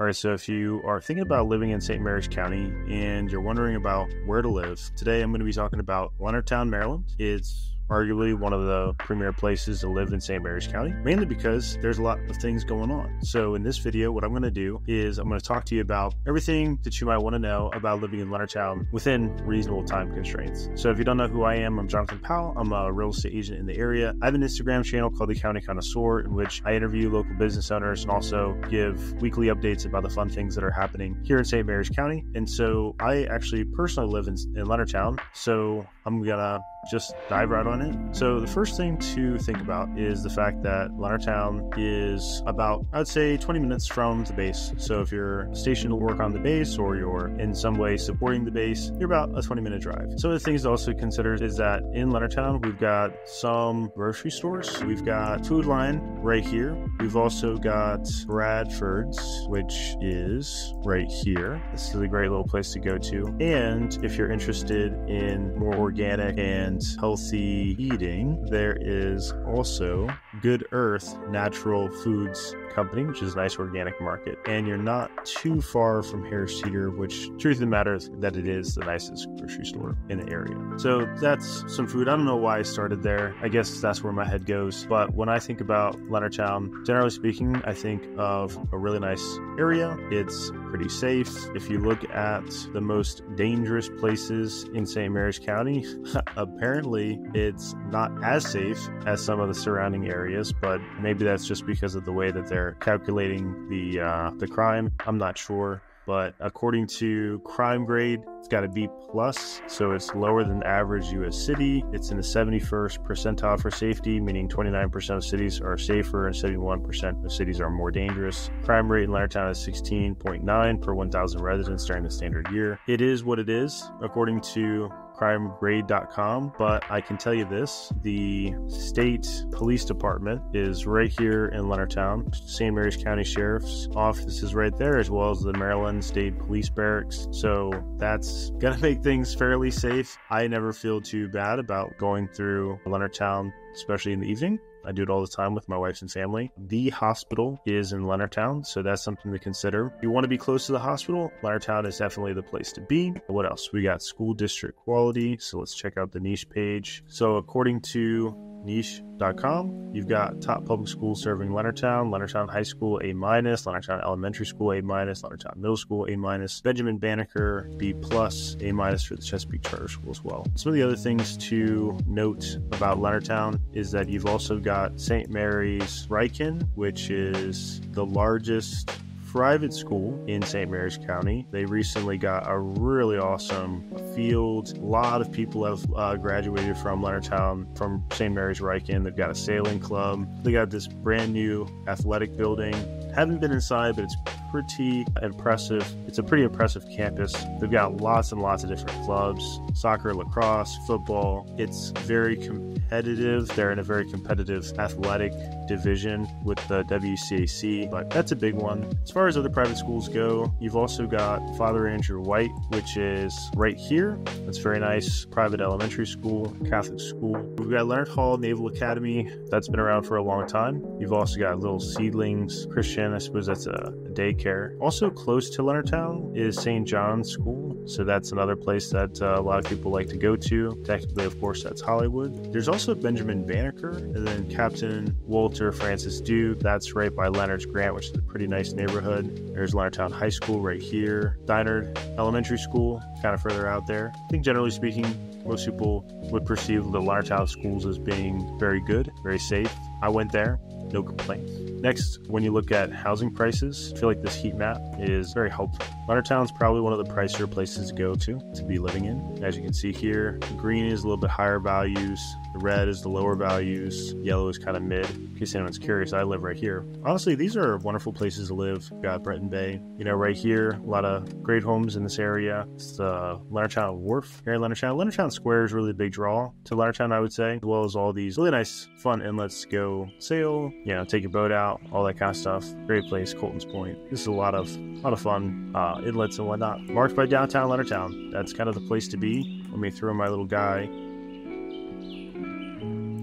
All right, so if you are thinking mm-hmm. about living in St. Mary's County and you're wondering about where to live, today I'm going to be talking about Leonardtown, Maryland. It's arguably one of the premier places to live in St. Mary's County, mainly because there's a lot of things going on. So, in this video, what I'm going to do is I'm going to talk to you about everything that you might want to know about living in Leonardtown within reasonable time constraints. So, if you don't know who I am, I'm Jonathan Powell. I'm a real estate agent in the area. I have an Instagram channel called The County Connoisseur, in which I interview local business owners and also give weekly updates about the fun things that are happening here in St. Mary's County. And so, I actually personally live in, in Leonardtown. So, I'm going to just dive right on in. So, the first thing to think about is the fact that Leonardtown is about, I'd say, 20 minutes from the base. So, if you're stationed to work on the base or you're in some way supporting the base, you're about a 20 minute drive. Some of the things to also consider is that in Leonardtown, we've got some grocery stores, we've got Food Lion right here, we've also got Bradford's, which is right here. This is a great little place to go to. And if you're interested in more organic and and healthy eating, there is also Good Earth Natural Foods Company, which is a nice organic market. And you're not too far from Harris Teeter, which, truth of the matter, is that it is the nicest grocery store in the area. So that's some food. I don't know why I started there. I guess that's where my head goes. But when I think about Leonardtown, generally speaking, I think of a really nice area. It's pretty safe. If you look at the most dangerous places in St. Mary's County, apparently it's not as safe as some of the surrounding areas, but maybe that's just because of the way that they're calculating the uh, the crime. I'm not sure. But according to crime grade it's got a b plus so it's lower than average us city. It's in the 71st percentile for safety meaning 29% of cities are safer and 71% of cities are more dangerous. Crime rate in leonardtown is 16.9 per 1000 residents during the standard year. It is what it is according to crimegrade.com. But I can tell you this the state police department is right here in Leonardtown. St. Mary's County Sheriff's Office is right there, as well as the Maryland State Police Barracks. So that's going to make things fairly safe. I never feel too bad about going through Leonardtown, especially in the evening. I do it all the time with my wife and family. The hospital is in Leonardtown, so that's something to consider. If you want to be close to the hospital, Leonardtown is definitely the place to be. What else? We got school district quality, so let's check out the niche page. So, according to niche.com. You've got top public schools serving Leonardtown, Leonardtown High School A minus, Leonardtown Elementary School A minus, Leonardtown Middle School A minus, Benjamin Banneker B plus, A minus for the Chesapeake Charter School as well. Some of the other things to note about Leonardtown is that you've also got St. Mary's Ryken, which is the largest private school in St. Mary's County. They recently got a really awesome field. A lot of people have uh, graduated from Leonardtown from St. Mary's Ryken. They've got a sailing club. They got this brand new athletic building. Haven't been inside, but it's pretty impressive. It's a pretty impressive campus. They've got lots and lots of different clubs soccer, lacrosse, football. It's very competitive. They're in a very competitive athletic division with the WCAC, but that's a big one. As far as other private schools go, you've also got Father Andrew White, which is right here. That's very nice. Private elementary school, Catholic school. We've got Leonard Hall Naval Academy. That's been around for a long time. You've also got Little Seedlings Christian. I suppose that's a daycare. Also close to Leonardtown is St. John's School. So that's another place that uh, a lot of people like to go to. Technically, of course, that's Hollywood. There's also Benjamin Banneker and then Captain Walter Francis Duke. That's right by Leonard's Grant, which is a pretty nice neighborhood. There's Leonardtown High School right here. Dynard Elementary School, kind of further out there. I think generally speaking, most people would perceive the Leonardtown schools as being very good, very safe. I went there, no complaints. Next, when you look at housing prices, I feel like this heat map is very helpful. Is probably one of the pricier places to go to to be living in. As you can see here, green is a little bit higher values, the red is the lower values, yellow is kind of mid. In case anyone's curious, I live right here. Honestly, these are wonderful places to live. We've got Breton Bay, you know, right here, a lot of great homes in this area. It's the Leonardtown Wharf here in Leonardtown. Leonardtown Square is really a big draw to Leonardtown, I would say, as well as all these really nice, fun inlets to go sail, you know, take your boat out, all that kind of stuff. Great place, Colton's Point. This is a lot of, a lot of fun uh, inlets and whatnot. Marked by downtown Leonardtown. That's kind of the place to be. Let me throw my little guy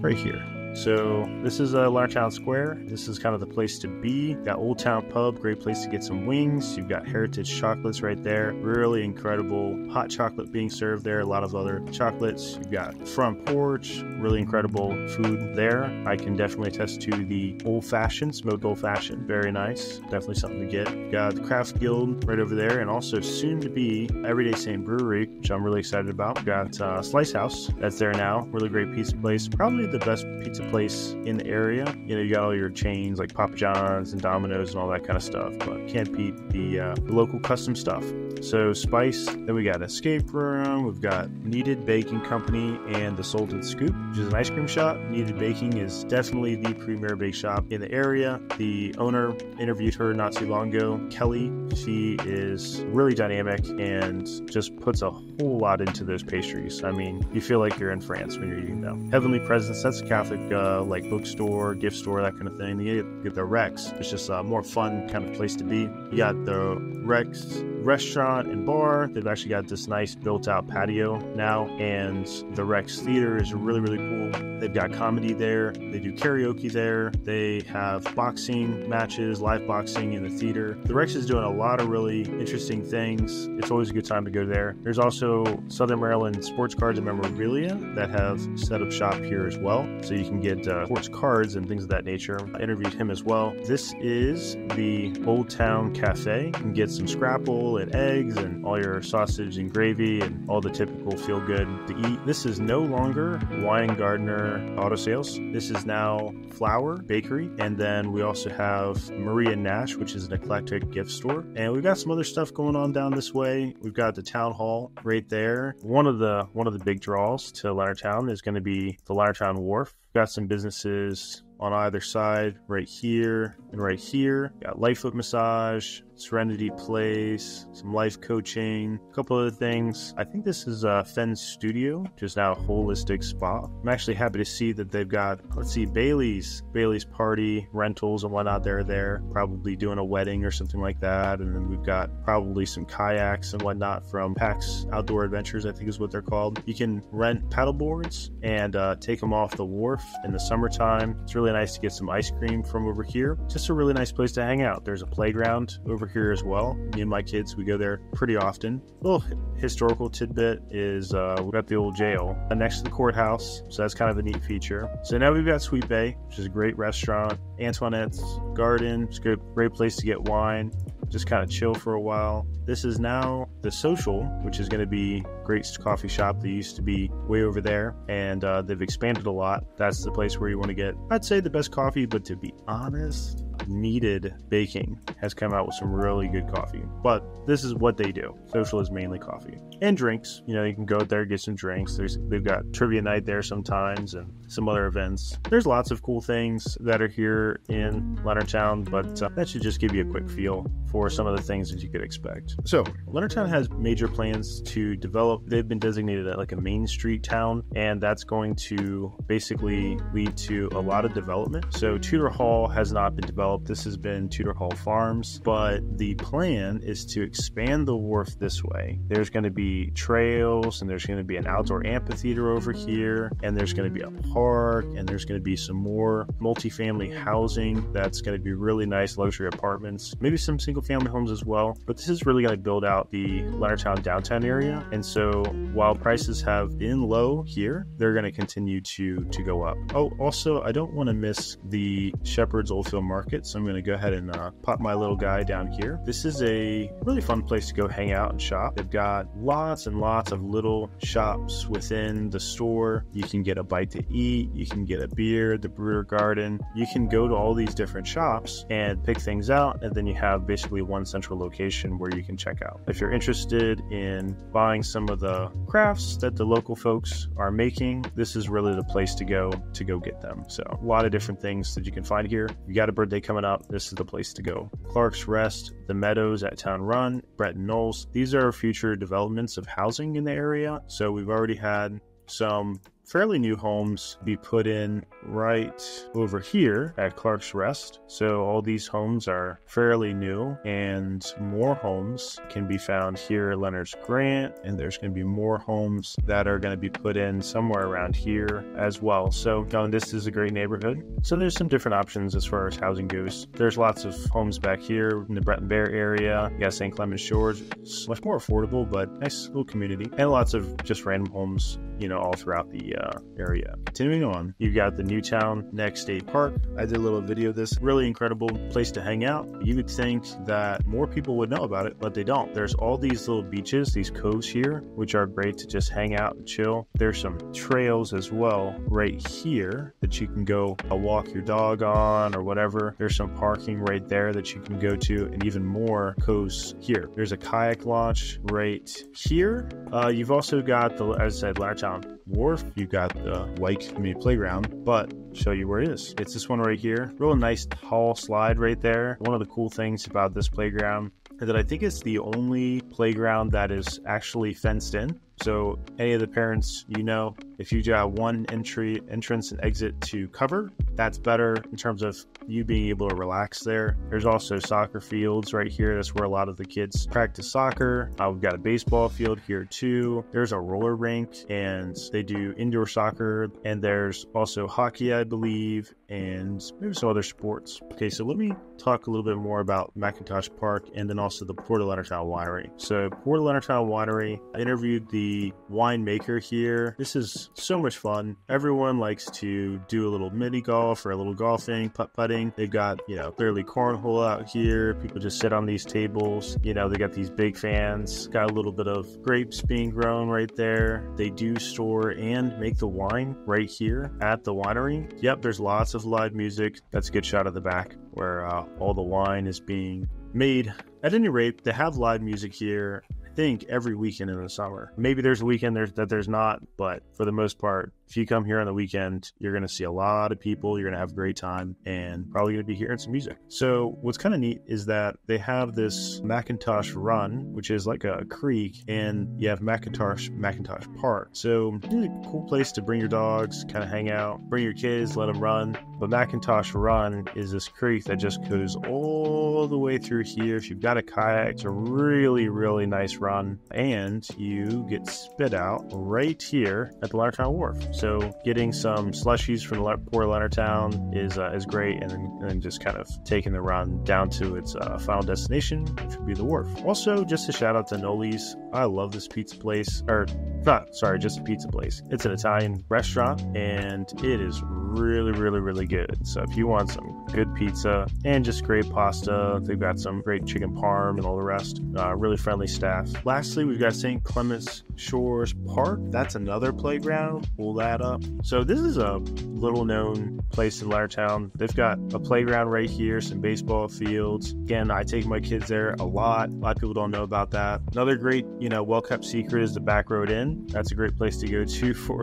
right here. So this is a uh, Leonardtown Square. This is kind of the place to be. Got Old Town Pub, great place to get some wings. You've got Heritage Chocolates right there. Really incredible hot chocolate being served there. A lot of other chocolates. You've got front porch, really incredible food there. I can definitely attest to the old fashioned, smoked old fashioned. Very nice. Definitely something to get. You've got the Craft Guild right over there, and also soon to be Everyday Saint Brewery, which I'm really excited about. We've got uh, Slice House that's there now. Really great pizza place. Probably the best pizza place in the area. You know, you got all your chains like Papa John's and Domino's and all that kind of stuff, but can't beat the, uh, local custom stuff. So Spice, then we got Escape Room, we've got Kneaded Baking Company and the Salted Scoop, which is an ice cream shop. Kneaded Baking is definitely the premier bake shop in the area. The owner interviewed her not too long ago, Kelly. She is really dynamic and just puts a whole lot into those pastries. I mean, you feel like you're in France when you're eating them. Heavenly Presence, that's a Catholic uh, like bookstore, gift store, that kind of thing. You get, the Rex. It's just a more fun kind of place to be. You got the Rex restaurant and bar. They've actually got this nice built out patio now, and the Rex Theater is really, really cool. They've got comedy there, they do karaoke there, they have boxing matches, live boxing in the theater. The Rex is doing a lot of really interesting things. It's always a good time to go there. There's also Southern Maryland sports cards and memorabilia that have set up shop here as well, so you can get uh, sports cards and things of that nature. I interviewed him as well. This is the Old Town Cafe. You can get some scrapple eggs and all your sausage and gravy and all the typical feel good to eat. This is no longer Winegardner Auto Sales. This is now Flower Bakery. And then we also have Maria Nash, which is an eclectic gift store. And we've got some other stuff going on down this way. We've got the town hall right there. One of the one of the big draws to Leonardtown is going to be the Leonardtown Wharf. We've got some businesses on either side, right here and right here. Got Lightfoot Massage, Serenity Place, some life coaching, a couple other things. I think this is uh, Fenn's Studio, just now a holistic spa. I'm actually happy to see that they've got, let's see, Bailey's, Bailey's Party rentals and whatnot. They're there, probably doing a wedding or something like that. And then we've got probably some kayaks and whatnot from PAX Outdoor Adventures, I think is what they're called. You can rent paddle boards and uh, take them off the wharf in the summertime. It's really nice to get some ice cream from over here. Just a really nice place to hang out. There's a playground over here as well. Me and my kids, we go there pretty often. A little historical tidbit is uh, we've got the old jail next to the courthouse, so that's kind of a neat feature. So now we've got Sweet Bay, which is a great restaurant. Antoinette's Garden, it's a great, great place to get wine just kind of chill for a while. This is now the social, which is going to be great coffee shop that used to be way over there, and uh, they've expanded a lot. That's the place where you want to get, I'd say, the best coffee. But to be honest, Kneaded Baking has come out with some really good coffee. But this is what they do. Social is mainly coffee and drinks. You know, you can go out there get some drinks. There's they've got trivia night there sometimes and some other events. There's lots of cool things that are here in Leonardtown, but uh, that should just give you a quick feel for some of the things that you could expect. So, Leonardtown has major plans to develop. They've been designated like a Main Street town, and that's going to basically lead to a lot of development. So, Tudor Hall has not been developed. This has been Tudor Hall Farms, but the plan is to expand the wharf this way. There's going to be trails, and there's going to be an outdoor amphitheater over here, and there's going to be a and there's going to be some more multifamily housing that's going to be really nice luxury apartments, maybe some single family homes as well. But this is really going to build out the Leonardtown downtown area. And so while prices have been low here, they're going to continue to to go up. Oh, also, I don't want to miss the Shepherd's Oldfield Market, so I'm going to go ahead and uh, pop my little guy down here. This is a really fun place to go hang out and shop. They've got lots and lots of little shops within the store. You can get a bite to eat, you can get a beer, the brewer garden. You can go to all these different shops and pick things out, and then you have basically one central location where you can check out. If you're interested in buying some of the crafts that the local folks are making, this is really the place to go to go get them. So, a lot of different things that you can find here. You got a birthday coming up, this is the place to go. Clark's Rest, the Meadows at Town Run, Breton Knowles. These are future developments of housing in the area. So, we've already had some fairly new homes be put in right over here at Clark's Rest. So all these homes are fairly new, and more homes can be found here at Leonard's Grant, and there's going to be more homes that are going to be put in somewhere around here as well. So this is a great neighborhood. So there's some different options as far as housing goes. There's lots of homes back here in the Breton Bay area. You got St. Clement Shores. It's much more affordable, but nice little community, and lots of just random homes you know, all throughout the uh, uh, area. Continuing on, you've got the Newtowne Neck State Park. I did a little video of this. Really incredible place to hang out. You would think that more people would know about it, but they don't. There's all these little beaches, these coves here, which are great to just hang out and chill. There's some trails as well right here that you can go uh, walk your dog on or whatever. There's some parking right there that you can go to, and even more coves here. There's a kayak launch right here. Uh, you've also got the, as I said, Larch Wharf. You got the White Community Playground, but show you where it is. It's this one right here. Real nice tall slide right there. One of the cool things about this playground is that I think it's the only playground that is actually fenced in. So any of the parents, you know, if you got one entry, entrance and exit to cover, that's better in terms of you being able to relax there. There's also soccer fields right here. That's where a lot of the kids practice soccer. Uh, we've got a baseball field here too. There's a roller rink and they do indoor soccer. And there's also hockey, I believe, and maybe some other sports. Okay, so let me talk a little bit more about McIntosh Park and then also the Port of Leonardtown Winery. So Port of Leonardtown Winery, I interviewed the winemaker here. This is so much fun. Everyone likes to do a little mini golf or a little golfing, putt putting. They've got, you know, clearly cornhole out here. People just sit on these tables. You know, they got these big fans. Got a little bit of grapes being grown right there. They do store and make the wine right here at the winery. Yep, there's lots of live music. That's a good shot of the back where uh, all the wine is being made. At any rate, they have live music here I think every weekend in the summer. Maybe there's a weekend there's, that there's not, but for the most part, if you come here on the weekend, you're going to see a lot of people. You're going to have a great time and probably going to be hearing some music. So, what's kind of neat is that they have this McIntosh Run, which is like a creek, and you have McIntosh McIntosh Park. So, really cool place to bring your dogs, kind of hang out, bring your kids, let them run. But McIntosh Run is this creek that just goes all the way through here. If you've got a kayak, it's a really, really nice run, and you get spit out right here at the Leonardtown Wharf. So getting some slushies from the Port Leonardtown is uh, is great, and then, and then, just kind of taking the run down to its uh, final destination, which would be the wharf. Also, just a shout out to Noli's. I love this pizza place, or not, sorry, just a pizza place. It's an Italian restaurant, and it is really, really, really good. So if you want some good pizza and just great pasta, they've got some great chicken parm and all the rest. Uh, really friendly staff. Lastly, we've got St. Clements Shores Park. That's another playground. Pull that up. So this is a little known place in Leonardtown. They've got a playground right here, some baseball fields. Again, I take my kids there a lot. A lot of people don't know about that. Another great, you know, well kept secret is the Back Road Inn. That's a great place to go to for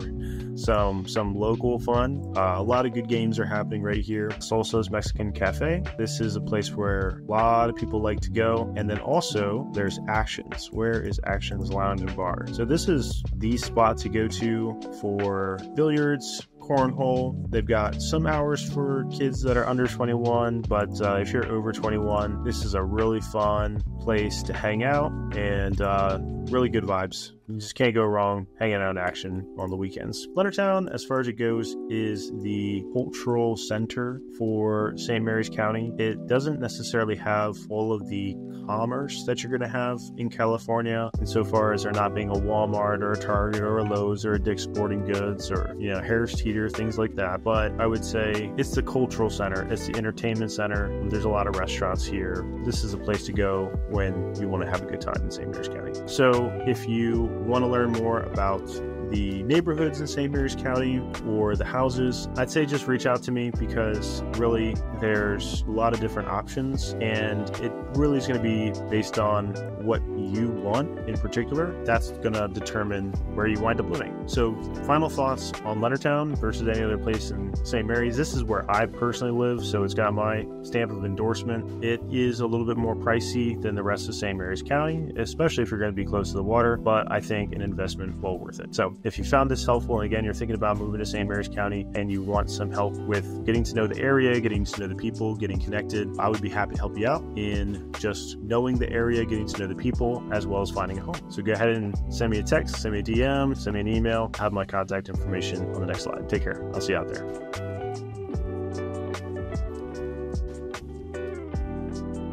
some some local fun. Uh, a lot of good games are happening right here. Salsa's Mexican Cafe. This is a place where a lot of people like to go. And then also there's Actions. Where is Actions Lounge and Bar? So this is the spot to go to for billiards, cornhole. They've got some hours for kids that are under 21, but uh, if you're over 21, this is a really fun place to hang out and uh, really good vibes. You just can't go wrong hanging out in action on the weekends. Leonardtown, as far as it goes, is the cultural center for St. Mary's County. It doesn't necessarily have all of the commerce that you're going to have in California, insofar as there not being a Walmart or a Target or a Lowe's or a Dick's Sporting Goods or, you know, Harris Teeter, things like that. But I would say it's the cultural center, it's the entertainment center. There's a lot of restaurants here. This is a place to go when you want to have a good time in St. Mary's County. So if you want to learn more about the neighborhoods in St. Mary's County or the houses, I'd say just reach out to me because really there's a lot of different options and it really is going to be based on what you want in particular. That's going to determine where you wind up living. So, final thoughts on Leonardtown versus any other place in St. Mary's. This is where I personally live, so it's got my stamp of endorsement. It is a little bit more pricey than the rest of St. Mary's County, especially if you're going to be close to the water, but I think an investment well worth it. So, if you found this helpful, and again, you're thinking about moving to St. Mary's County and you want some help with getting to know the area, getting to know the people, getting connected, I would be happy to help you out in just knowing the area, getting to know the people, as well as finding a home. So go ahead and send me a text, send me a DM, send me an email, have my contact information on the next slide. Take care. I'll see you out there.